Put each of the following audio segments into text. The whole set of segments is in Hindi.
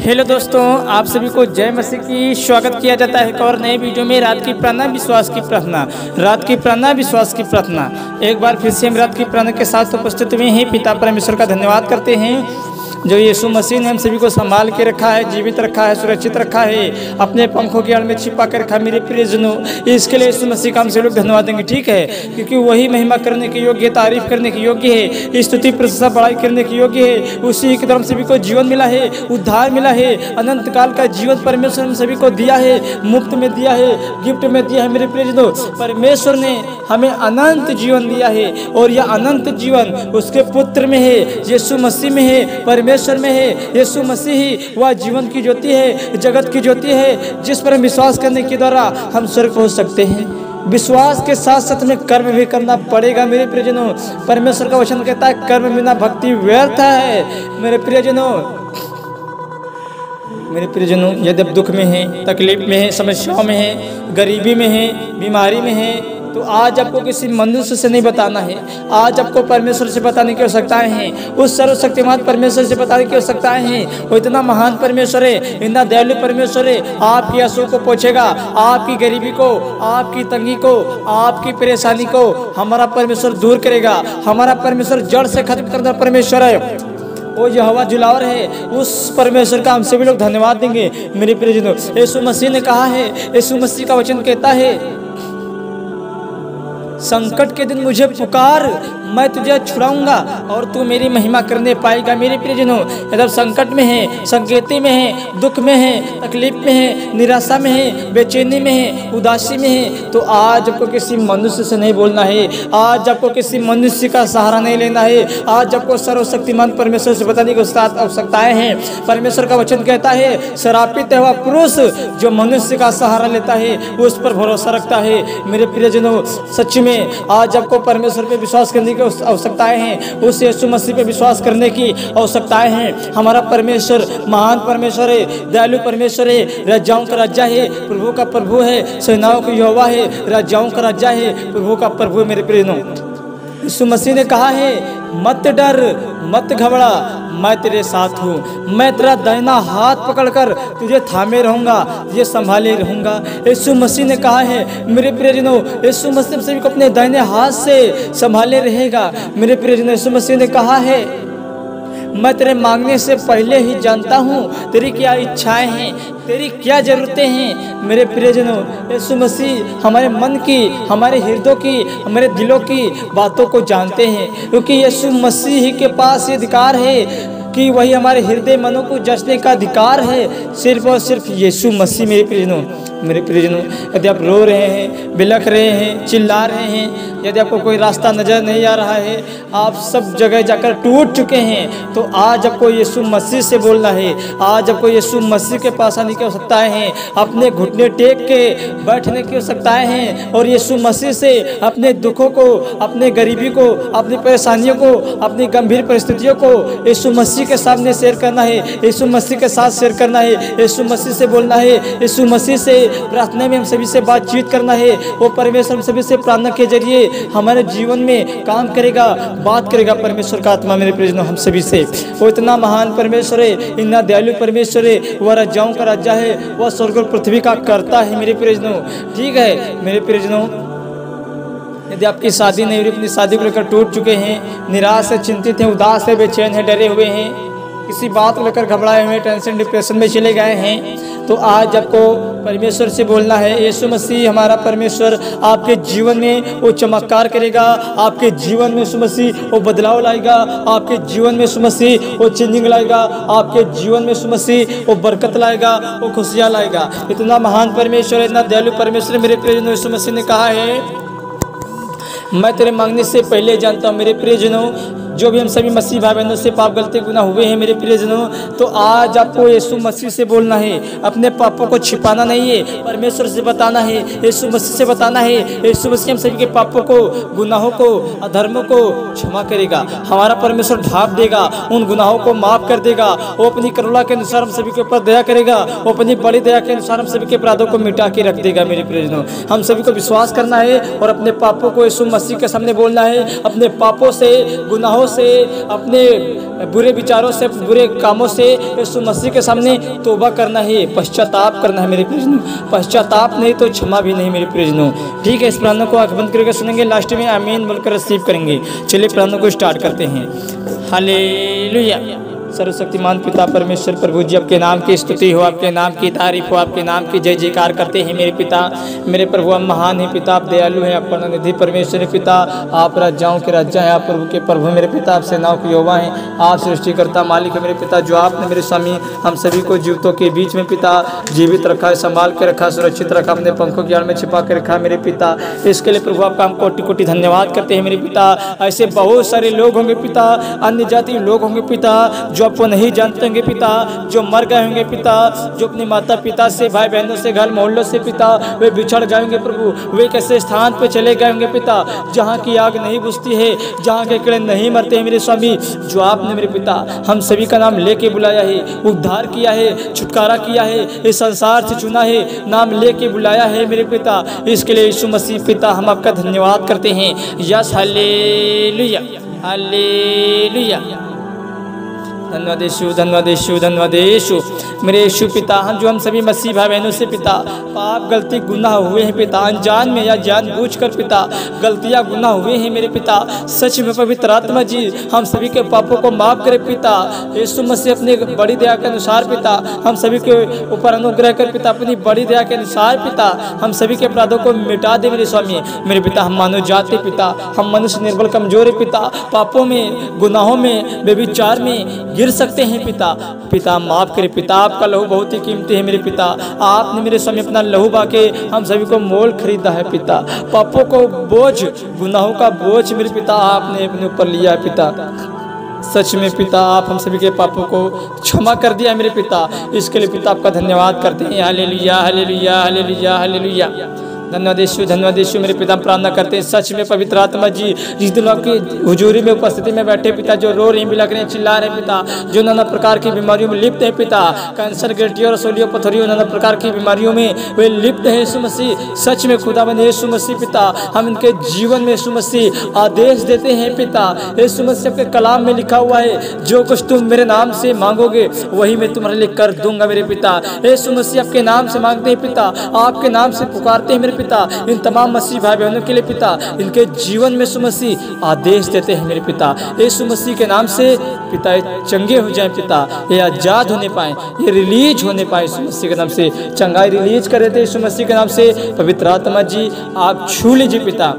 हेलो दोस्तों, आप सभी को जय मसीह की स्वागत किया जाता है एक और नए वीडियो में रात की प्रार्थना विश्वास की प्रार्थना, रात की प्रार्थना विश्वास की प्रार्थना। एक बार फिर से हम रात की प्रार्थना के साथ उपस्थित हुए हैं। पिता परमेश्वर का धन्यवाद करते हैं। जो यीशु मसीह ने हम सभी को संभाल के रखा है, जीवित रखा है, सुरक्षित रखा है, अपने पंखों की आड़ में छिपा कर रखा मेरे प्रियजनों इसके लिए यीशु मसीह का हम सभी लोग धन्यवाद देंगे, ठीक है? क्योंकि वही महिमा करने के योग्य तारीफ़ करने के योग्य है, स्तुति, प्रशंसा, बड़ाई करने के योग्य है, उसी की तरफ़ सभी को जीवन मिला है, उद्धार मिला है, अनंत काल का जीवन परमेश्वर हम सभी को दिया है, मुफ़्त में दिया है, गिफ्ट में दिया है, मेरे प्रियजनों परमेश्वर ने हमें अनंत जीवन दिया है, और यह अनंत जीवन उसके पुत्र में है, यीशु मसीह में है, परमेश्वर में है, यीशु मसीह ही वह जीवन की ज्योति है, जगत की ज्योति है, जिस पर हम विश्वास करने के द्वारा हम स्वर्ग पहुँच सकते हैं। विश्वास के साथ साथ में कर्म भी करना पड़ेगा, मेरे प्रियजनों। परमेश्वर का वचन कहता है, कर्म बिना भक्ति व्यर्थ है। मेरे प्रियजनों मेरे प्रियजनों, यदि दुख में हैं, तकलीफ़ में हैं, समस्याओं में हैं, गरीबी में हैं, बीमारी में हैं तो आज आपको किसी मनुष्य से नहीं बताना है। आज आपको परमेश्वर से बताने की आवश्यकताएँ हैं। उस सर्वशक्तिमान परमेश्वर से बताने की आवश्यकताएँ हैं। वो इतना महान परमेश्वर है, इतना दयालु परमेश्वर है। आपकी आँसू को पूछेगा आपकी गरीबी को, आपकी तंगी को, आपकी परेशानी को हमारा परमेश्वर दूर करेगा। हमारा परमेश्वर जड़ से खत्म करना परमेश्वर है। वो जो हवा जुलावर है। उस परमेश्वर का हम सभी लोग धन्यवाद देंगे। मेरे प्रियजनों यीशु मसीह ने कहा है, यीशु मसीह का वचन कहता है संकट के दिन मुझे पुकार, मैं तुझे छुड़ाऊँगा और तू मेरी महिमा करने पाएगा। मेरे प्रियजनों, यदि संकट में है, संकेती में है, दुख में है, तकलीफ़ में है, निराशा में है, बेचैनी में है, उदासी में है तो आज आपको किसी मनुष्य से नहीं बोलना है। आज आपको किसी मनुष्य का सहारा नहीं लेना है। आज आपको सर्वशक्तिमान परमेश्वर से बताने की आवश्यकताएँ हैं। परमेश्वर का वचन कहता है, शरापित है पुरुष जो मनुष्य का सहारा लेता है, उस पर भरोसा रखता है। मेरे प्रियजनों, सच में आज आपको परमेश्वर पे विश्वास करने की आवश्यकताएँ हैं, उस यीशु मसीह पे विश्वास करने की आवश्यकताएँ हैं। हमारा परमेश्वर महान परमेश्वर है, दयालु परमेश्वर है, राजाओं का राजा है, प्रभु का प्रभु है, सेनाओं का युवा है, राजाओं का राजा है, प्रभु का प्रभु मेरे प्रियनों यीशु मसीह ने कहा है, मत डर, मत घबरा, मैं तेरे साथ हूँ। मैं तेरा दाहिना हाथ पकड़कर तुझे थामे रहूँगा, तुझे संभाले रहूँगा। यीशु मसीह ने कहा है, मेरे प्रियजनों यीशु मसीह सभी को अपने दाहिने हाथ से संभाले रहेगा। मेरे प्रियजनों यीशु मसीह ने कहा है मैं तेरे मांगने से पहले ही जानता हूँ, तेरी क्या इच्छाएँ हैं, तेरी क्या ज़रूरतें हैं। मेरे प्रियजनों, यीशु मसीह हमारे मन की, हमारे हृदयों की, हमारे दिलों की बातों को जानते हैं, क्योंकि यीशु मसीह के पास ये अधिकार है कि वही हमारे हृदय मनों को जचने का अधिकार है। सिर्फ़ और सिर्फ़ यीशु मसीह, मेरे प्रियजनों। मेरे प्रियजनों, यदि आप रो रहे हैं, बिलख रहे हैं, चिल्ला रहे हैं, यदि आपको कोई रास्ता नज़र नहीं आ रहा है, आप सब जगह जाकर टूट चुके हैं तो आज आपको यीशु मसीह से बोलना है। आज आपको यीशु मसीह के पास आने की आवश्यकताएँ हैं। अपने घुटने टेक के बैठने की आवश्यकताएँ हैं और यीशु मसीह से अपने दुखों को, अपने गरीबी को, अपनी परेशानियों को, अपनी गंभीर परिस्थितियों को यीशु मसीह के सामने शेयर करना है। यीशु मसीह के साथ शेयर करना है। यीशु मसीह से बोलना है। यीशु मसीह से प्रार्थना में हम सभी से बातचीत करना है। वो परमेश्वर हम सभी से प्रार्थना के ज़रिए हमारे जीवन में काम करेगा, बात करेगा। परमेश्वर का आत्मा मेरे प्रियजनों, हम सभी से। वो इतना महान परमेश्वर है, इतना दयालु परमेश्वर है। वह राजाओं का राजा है, वह स्वर्ग और पृथ्वी का करता है मेरे प्रियजनों। ठीक है, मेरे प्रियजनों, यदि आपकी शादी नहीं हुई अपनी शादी को लेकर टूट चुके हैं, निराश है, चिंतित हैं, उदास है, बेचैन है, डरे हुए हैं, किसी बात को लेकर घबराए हुए टेंशन, डिप्रेशन में चले गए हैं तो आज आपको परमेश्वर से बोलना है, यीशु मसीह, हमारा परमेश्वर आपके जीवन में वो चमत्कार करेगा, आपके जीवन में मसीह वो बदलाव लाएगा, आपके जीवन में मसीह वो चेंजिंग लाएगा, आपके जीवन में मसीह वो बरकत लाएगा, वो खुशियाँ लाएगा। इतना महान परमेश्वर, इतना दयालु परमेश्वर मेरे प्रियजनों, यीशु मसीह ने कहा है, मैं तेरे मांगने से पहले जानता हूँ, मेरे प्रियजनों जो भी हम सभी मसीह भाई बहनों से पाप, गलती गुना हुए हैं मेरे प्रियजनों तो आज आपको यीशु मसीह से बोलना है। अपने पापों को छिपाना नहीं है, परमेश्वर से बताना है, यीशु मसीह से बताना है। यीशु मसीह हम सभी के पापों को, गुनाहों को, अधर्मों को क्षमा करेगा। हमारा परमेश्वर ढाप देगा, उन गुनाहों को माफ़ कर देगा। वो अपनी करुणा के अनुसार हम सभी के ऊपर दया करेगा, वो अपनी बड़ी दया के अनुसार हम सभी के अपराधों को मिटा के रख देगा मेरे प्रियजनों। हम सभी को विश्वास करना है और अपने पापों को यीशु मसीह के सामने बोलना है। अपने पापों से, गुनाहों से, अपने बुरे विचारों से, बुरे कामों से यीशु मसीह के सामने तोबा करना है पश्चाताप करना है मेरे प्रियजनों। पश्चाताप नहीं तो क्षमा भी नहीं मेरे प्रियजनों। ठीक है, इस प्रार्थना को आँख बंद करके सुनेंगे। लास्ट में आमीन बोलकर रिसीव करेंगे। चलिए प्रार्थना को स्टार्ट करते हैं। हालेलुया सर्वशक्तिमान पिता परमेश्वर प्रभु जी, आपके नाम की स्तुति हो, आपके नाम की तारीफ़ हो, आपके नाम की जय जयकार करते हैं मेरे पिता। मेरे प्रभु, आप महान है पिता, आप दयालु हैं, आप निधि परमेश्वर पिता। आप राजाओं के राजा हैं, आप प्रभु के प्रभु मेरे पिता, आप सेनाओं के युवा हैं, आप सृष्टिकर्ता मालिक है मेरे पिता, जो आपने मेरे स्वामी, हम सभी को जीवतों के बीच में पिता, जीवित रखा है, संभाल के रखा सुरक्षित रखा अपने पंखों की आड़ में छिपा के रखा मेरे पिता। इसके लिए प्रभु, आपका हम कोटि कोटि धन्यवाद करते हैं मेरे पिता। ऐसे बहुत सारे लोग होंगे पिता, अन्य जाति लोग होंगे पिता जो आपको नहीं जानते होंगे पिता, जो मर गए होंगे पिता, जो अपने माता पिता से भाई बहनों से, घर मोहल्लों से पिता, वे बिछड़ गए होंगे प्रभु। वे कैसे स्थान पर चले गए होंगे पिता? जहाँ की आग नहीं बुझती है, जहाँ के कीड़े नहीं मरते हैं मेरे स्वामी, जो आपने मेरे पिता, हम सभी का नाम लेके बुलाया है, उद्धार किया है, छुटकारा किया है, इस संसार से चुना है, नाम लेके बुलाया है मेरे पिता। इसके लिए यीशु मसीह पिता, हम आपका धन्यवाद करते हैं। Yes, hallelujah. हालेलुया। धन्यवाद यीशु धन्यवाद यीशु धन्यवाद यीशु मेरे यीशु पिता हम जो हम सभी मसीह भाई बहनों से पिता, पाप, गलती, गुनाह हुए हैं पिता, अनजान में या जान बूझ कर पिता, गलतियाँ, गुनाह हुए हैं मेरे पिता। सच में पवित्र आत्मा जी, हम सभी के पापों को माफ़ करे पिता। यीशु मसीह अपने बड़ी दया के अनुसार पिता, हम सभी के ऊपर अनुग्रह कर पिता, अपनी बड़ी दया के अनुसार पिता, हम सभी के अपराधों को मिटा दे मेरे स्वामी। मेरे पिता, हम मानव जाते पिता, हम मनुष्य, निर्बल, कमज़ोर है पिता। पापों में, गुनाहों में बेविचार में गिर सकते हैं पिता। पिता, माफ़ करे पिता, आपका लहू बहुत ही कीमती है मेरे पिता। आपने मेरे समय अपना लहू बाके हम सभी को मोल खरीदा है पिता। पापों को बोझ, गुनाहों का बोझ मेरे पिता, आपने अपने ऊपर लिया है पिता। सच में पिता, आप हम सभी के पापों को क्षमा कर दिया मेरे पिता। इसके लिए पिता आपका धन्यवाद करते हैं। हले लुया हले लुया हले लुया हले लुया धन्यवाद यीशु धन्यवाद यीशु मेरे पिता प्रार्थना करते हैं। सच में पवित्र आत्मा जी, जिस दिन आपकी हुजूरी में उपस्थिति में बैठे पिता, जो रो रहे बिलक रहे चिल्ला रहे पिता, जो नाना प्रकार की बीमारियों में लिप्त है पिता, कैंसर गिरटियों रसोलियों, पथरियों, नाना प्रकार की बीमारियों में वे लिप्त है यीशु मसीह। सच में खुदा बने यीशु मसीह पिता, हम इनके जीवन में यीशु मसीह आदेश देते हैं पिता। यीशु मसीह आपके कलाम में लिखा हुआ है, जो कुछ तुम मेरे नाम से मांगोगे, वही मैं तुम्हारे लिए कर दूँगा मेरे पिता। यीशु मसीह आपके नाम से मांगते हैं पिता, आपके नाम से पुकारते हैं मेरे पिता, इन तमाम मसीह भाई बहनों के लिए पिता, इनके जीवन में सुमसी आदेश देते हैं मेरे पिता। यीशु मसीह के नाम से पिता ये चंगे हो जाएँ पिता, ये आज़ाद होने पाए, ये रिलीज़ होने पाए मसीह के नाम से। चंगाई रिलीज़ कर थे यीशु मसीह के नाम से, पवित्र आत्मा जी, आप छू लीजिए पिता।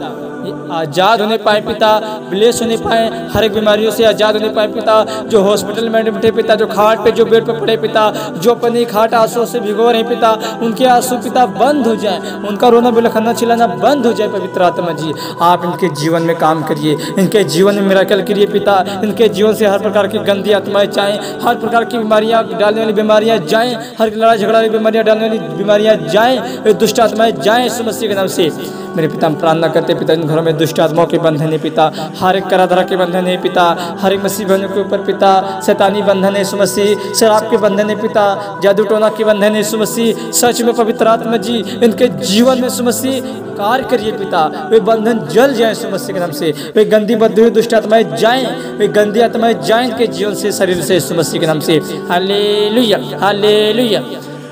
आज़ाद होने पाए पिता, ब्लेस होने पाए हर एक बीमारियों से आज़ाद होने पाए पिता, जो हॉस्पिटल में बैठे पिता, जो खाट पे, जो बेड पे पड़े पिता, जो अपनी खाट आँसू से भिगो रहे पिता, उनके आँसू पिता बंद हो जाए, उनका रोना बिलखना चिल्लाना बंद हो जाए पवित्र आत्मा जी। आप इनके जीवन में काम करिए, इनके जीवन में मेराकल करिए पिता, इनके जीवन से हर प्रकार की गंदी आत्माएँ चाहें हर प्रकार की बीमारियाँ डालने वाली बीमारियाँ जाएँ, हर लड़ाई झगड़ा वाली बीमारियाँ डालने वाली बीमारियाँ जाएँ दुष्ट आत्माएँ जाएँ समस्या के नाम से। मेरे पिता हम प्रार्थना करते पिता इन घरों में दुष्ट आत्माओं के बंधन है, पिता। हर एक कराधरा के बंधन है, पिता। हर एक मसीह बहनों के ऊपर, पिता। शैतानी बंधन है सुमसी शराब के बंधन है, पिता। जादू टोना के बंधन है सुमसी सच में पवित्र आत्मा जी, इनके जीवन में सुमसी कार्य करिए, पिता। वे बंधन जल जाए सुमसी के नाम से। वे गंदी बद्ध दुष्ट आत्माएँ जाएँ। वे गंदी आत्माएँ जाएँ इनके जीवन से, शरीर से सुमसी के नाम से। हाले लुया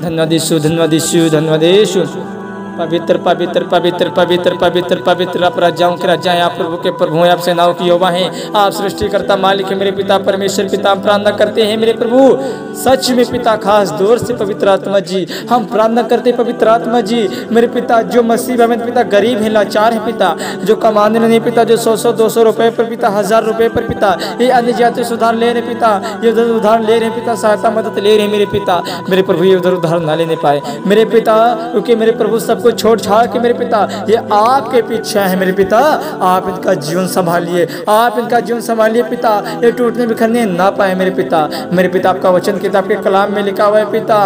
धन्यवाद धन्यवाद धन्यवाद पवित्र पवित्र पवित्र पवित्र पवित्र पवित्र आप राजाओं के राजा हैं आप प्रभु के प्रभु हैं, आप सेनाओं की योवा हैं, आप सृष्टिकर्ता, मालिक है, मेरे पिता परमेश्वर, पिता हम प्रार्थना करते हैं, मेरे प्रभु, सच में पिता, खास दौर से पवित्र आत्मा जी, हम प्रार्थना करते पवित्र आत्मा जी, मेरे पिता जो मसीह में पिता गरीब है, लाचार है, पिता, जो कमाने नहीं, पिता, जो सौ सौ, दो सौ रुपये पर पिता, हज़ार रुपये पर पिता, ये अन्य जाति सुधार ले रहे पिता, ये उधर उदाहरण ले रहे पिता, सहायता, मदद ले रहे मेरे पिता, मेरे प्रभु ये उधर उदाहरण ना लेने पाए, मेरे पिता, क्योंकि मेरे प्रभु सबको को छोड़ छाड़ के मेरे पिता? ये आपके पीछे है मेरे पिता। आप इनका जीवन संभालिए। आप इनका जीवन संभालिए पिता। ये टूटने बिखरने ना पाए मेरे पिता। मेरे पिता आपका वचन किताब के कलाम में लिखा हुआ है, पिता।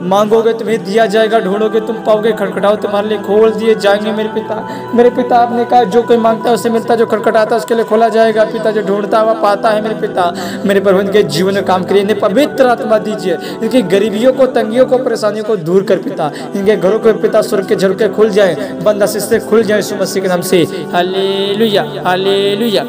मांगोगे तुम्हें दिया जाएगा, ढूंढोगे तुम पाओगे खटखटाओ तुम्हारे लिए, खोल दिए जाएँगे मेरे पिता। मेरे पिता आपने कहा, जो कोई माँगता है उसे मिलता जो खटखटाता है उसके लिए खोला जाएगा। पिता जो ढूंढता हुआ पाता है मेरे पिता, मेरे प्रभु इनके जीवन में काम करिए इन्हें पवित्र आत्मा दीजिए। इनकी गरीबियों को, तंगियों को, परेशानियों को दूर कर पिता। इनके घरों के पिता स्वर्ग के झड़के खुल जाए, बंद से खुल जाए सुमसी के नाम से। हाले लुया हाले लुया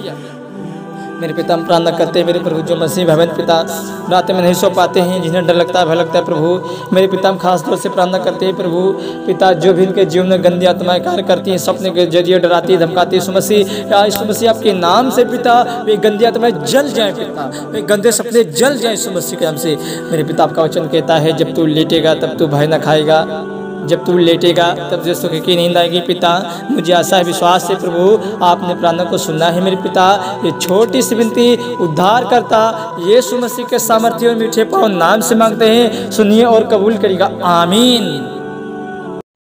मेरे पिता हम प्रार्थना करते हैं, मेरे प्रभु जो मसीह भवन पिता रात में नहीं सो पाते हैं, जिन्हें डर लगता है, भय लगता है, प्रभु, मेरे पिता हम खास तौर से प्रार्थना करते हैं, प्रभु, पिता जो भी इनके जीवन में गंदी आत्माएँ कार्य करती हैं, सपने के ज़रिए डराती है धमकाती है, सुमसी, या सुमसी आपके नाम से पिता, वे गंदी आत्माएँ जल जाए पिता, वे गंदे सपने जल जाए सुमसी के नाम से। मेरे पिता आपका वचन कहता है, जब तू लेटेगा, तब तू भय न खाएगा। जब तू लेटेगा, तब जो सुख की नींद आएगी, पिता, मुझे ऐसा विश्वास है प्रभु, आपने प्राणों को सुनना है मेरे पिता। ये छोटी सी विनती उद्धार करता ये मसीह के सामर्थ्य और मीठे पाव नाम से मांगते हैं। सुनिए और कबूल करेगा आमीन।